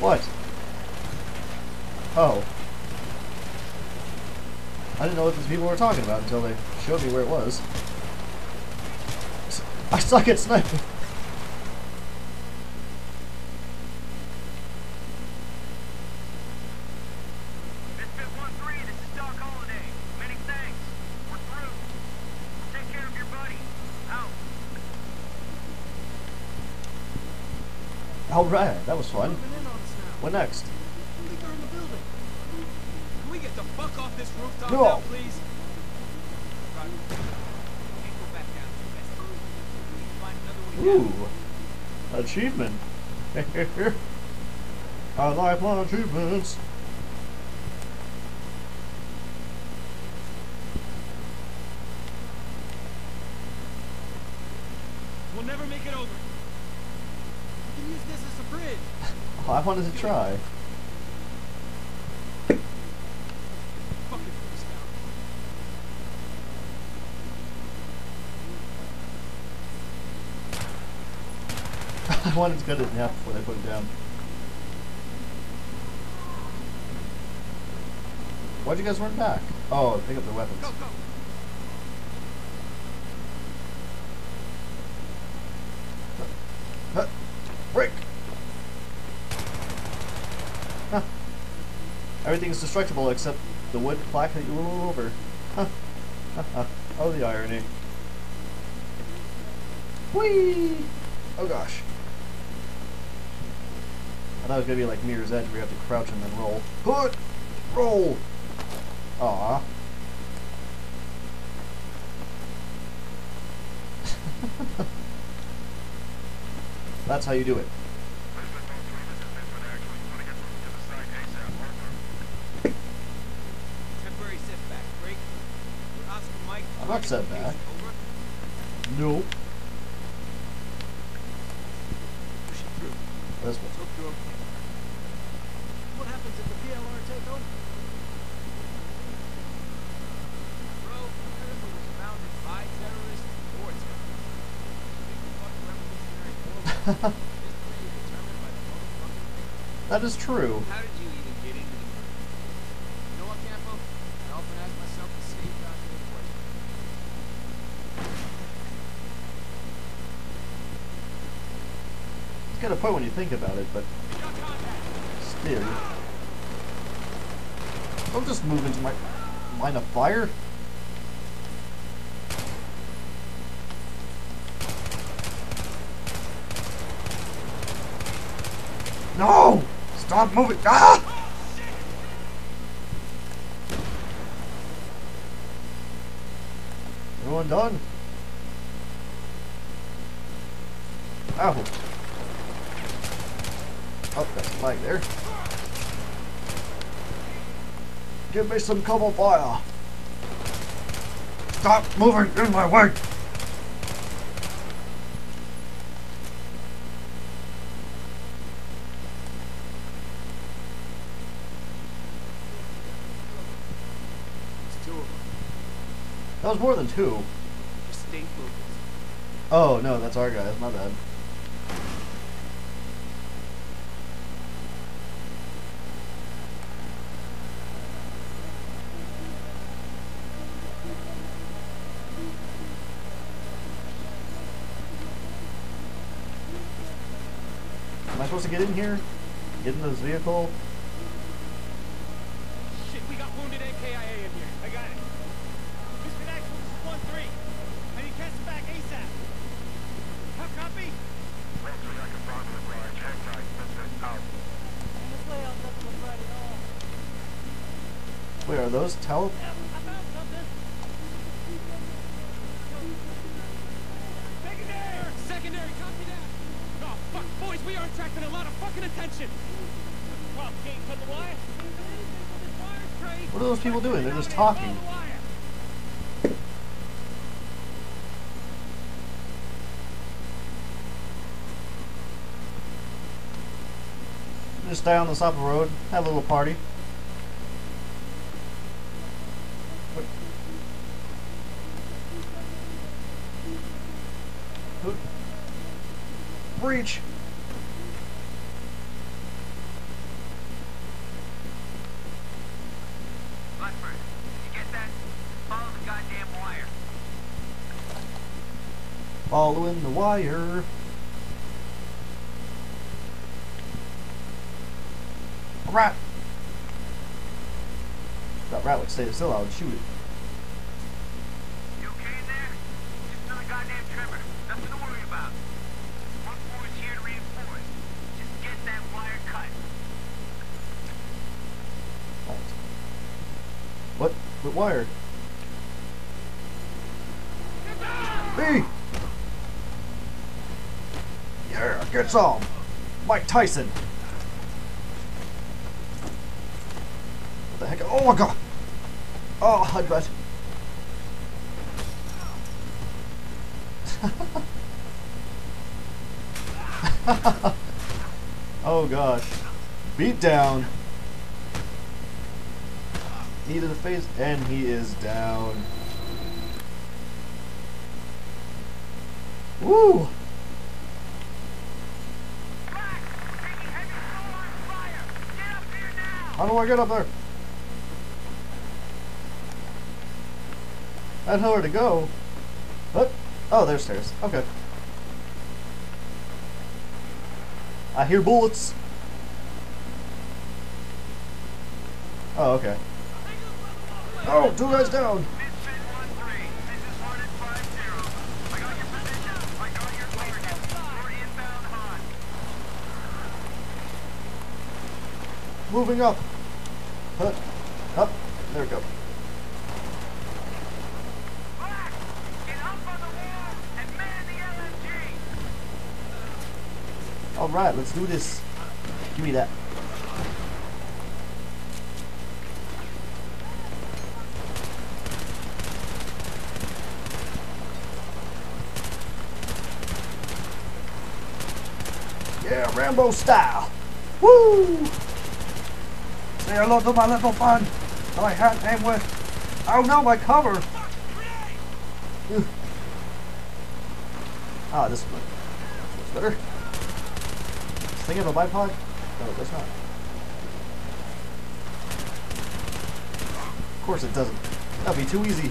What? Oh. I didn't know what these people were talking about until they showed me where it was. I suck at sniping. Misfit 1-3, this is Doc Holliday. Many thanks. We're through. Take care of your buddy. Out. Alright, that was fun. What next? I think they're in the building. Can we get the fuck off this rooftop No. now, please? Roger. Can't go back down. We can find another way down. Ooh. Achievement. I like my achievements. We'll never make it over. We can use this as a bridge. Oh, I wanted to try. I wanted to cut it in half before they put it down. Why'd you guys run back? Oh, pick up the weapons. Go, go. Huh. Break! Huh. Everything's destructible except the wood plaque that you roll over. Huh. oh, the irony. Whee! Oh gosh. I thought it was gonna be like Mirror's Edge where you have to crouch and then roll. Put! Roll! Aw. That's how you do it. Temporary setback. Break. We're Oscar Mike. I'm not target setback. location. Over. Nope. Pushing through. This one. Hope you're okay. What happens if the PLR take over? Bro, America was got a point when you think about it, but still. Don't just move into my line of fire. No! Stop moving! Ah! Everyone done? Ow! Flag there. Give me some cover fire! Stop moving in my way! It's two of them. That was more than two. Just stay focused. Oh, no, that's our guys. My bad. Supposed to get in here? Get in this vehicle? Shit, we got wounded NKIA in here. I got it. Misfit Actual, this is 1-3. I need CASEVAC ASAP. How copy? This layout doesn't look right at all. Wait, are those tele... fuck, boys, we are attracting a lot of fucking attention! What are those people doing? They're just talking. Just stay on the side of the road, have a little party. Breach! Following the wire. A rat! That rat would stay still, I would shoot it. You okay there? Just another goddamn tremor. Nothing to worry about. One is here to reinforce. Just get that wire cut. Right. What? What wire? Me! Yeah, get some! Mike Tyson! What the heck? Oh my god! Oh, headbutt. oh gosh. Beat down. Knee to the face, and he is down. Woo! Black! Taking heavy full on fire! Get up here now! How do I get up there? I had nowhere to go. What? Oh, there's stairs. Okay. I hear bullets. Oh, okay. Oh, two guys down. Misfit 1-3. This is Hornet 5-0. I got your position. I got your target. We're inbound hot. Moving up. Huh. Up. There we go. Black! Get up on the wall and man the LMG! Alright, let's do this. Give me that. Yeah, Rambo style. Woo! Hello to my little friend that I had name with. Oh no, my cover! Ah, this one. Looks better. Does thing have a bipod? No, it does not. Of course it doesn't. That'd be too easy.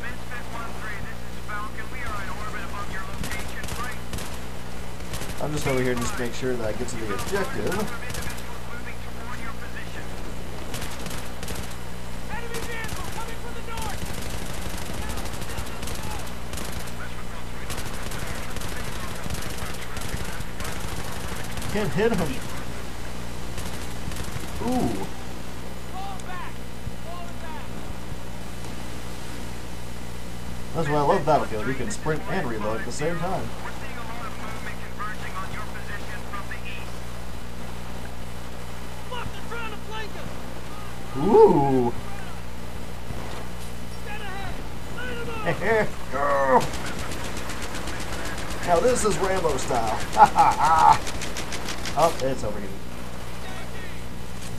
Misfit 1-3, this is Falcon. We are in orbit above your location. Right. I'm just over here just to make sure that I get to the objective. Can't hit him. Ooh. That's why I love Battlefield. You can sprint and reload at the same time. We're seeing a lot of movement converging on your position from the east. Fuck, they're trying to flank us! Ooh. Now this is Rambo style. Oh, it's overheating.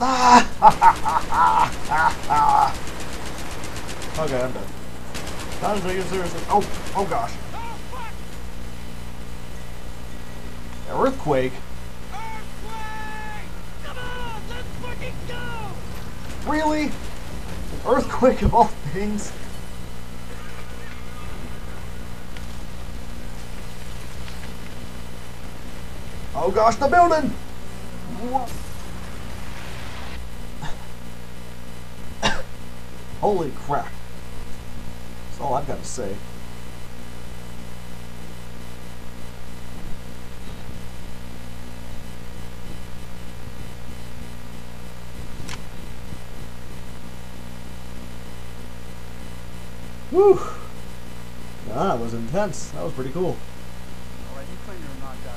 Ha, ha. Okay, I'm done. Time to take it seriously. Oh, oh gosh. Earthquake! Come on, let's fucking go! Really? Earthquake of all things? Oh gosh, the building! Holy crap. That's all I've got to say. Whew. Ah, that was intense. That was pretty cool. Alright, you claim you're knocked out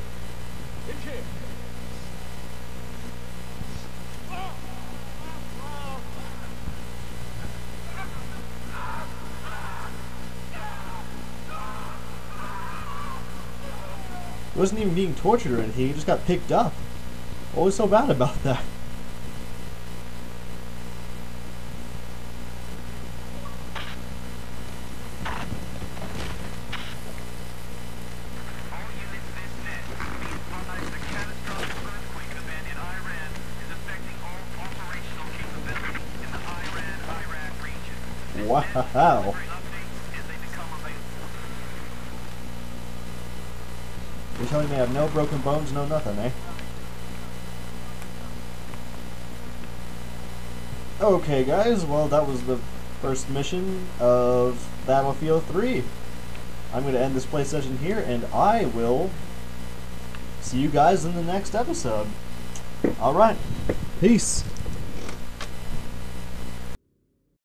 wasn't even being tortured or anything, he just got picked up. What was so bad about that? All units this net. Be advised a catastrophic earthquake event in Iran is affecting all operational capabilities in the Iran-Iraq region. Wow. Updates as they become available. You're telling me I have no broken bones, no nothing, eh? Okay, guys, well, that was the first mission of Battlefield 3. I'm going to end this play session here, and I will see you guys in the next episode. Alright, peace.